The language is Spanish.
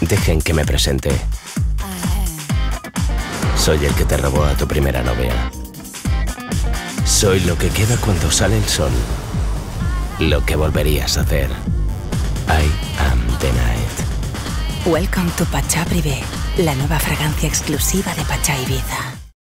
Dejen que me presente. Soy el que te robó a tu primera novia. Soy lo que queda cuando sale el sol. Lo que volverías a hacer. I am the night. Welcome to Pachá Privé, la nueva fragancia exclusiva de Pachá Ibiza.